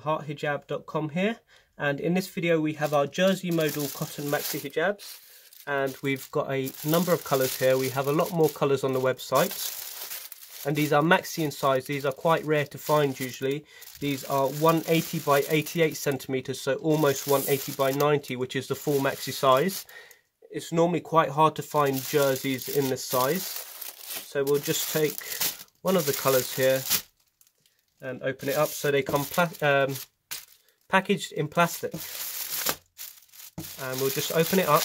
hearthijab.com here. And in this video we have our jersey modal cotton maxi hijabs. And we've got a number of colors here. We have a lot more colors on the website. And these are maxi in size. These are quite rare to find usually. These are 180 by 88 centimeters so almost 180 by 90 which is the full maxi size. It's normally quite hard to find jerseys in this size. So we'll just take one of the colors here and open it up so they come um, packaged in plastic. And we'll just open it up.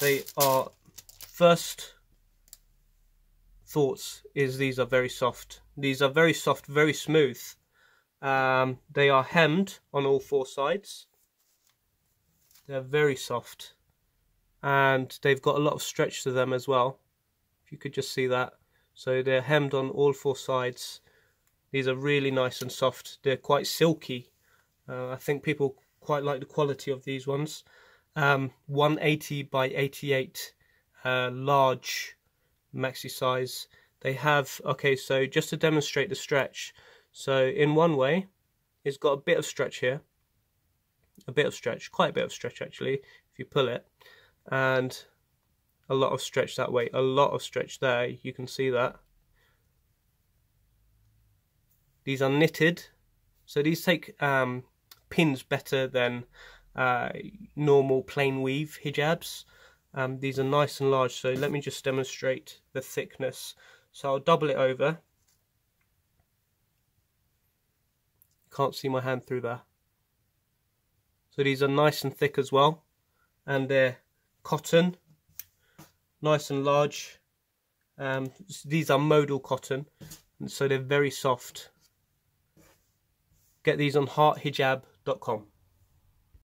They are first thoughts is these are very soft. These are very soft very smooth. Um, they are hemmed on all four sides. They're very soft. And they've got a lot of stretch to them as well. If you could just see that so they're hemmed on all four sides. These are really nice and soft. They're quite silky. Uh, I think people quite like the quality of these ones. Um, 180 by 88 uh, large maxi size. They have, okay, so just to demonstrate the stretch. So in one way, it's got a bit of stretch here. A bit of stretch, quite a bit of stretch actually, if you pull it. And a lot of stretch that way, a lot of stretch there, you can see that. These are knitted, so these take um, pins better than uh, normal plain weave hijabs. Um, these are nice and large, so let me just demonstrate the thickness. So I'll double it over. Can't see my hand through there. So these are nice and thick as well, and they're cotton nice and large. Um, these are modal cotton, so they're very soft. Get these on hearthijab.com.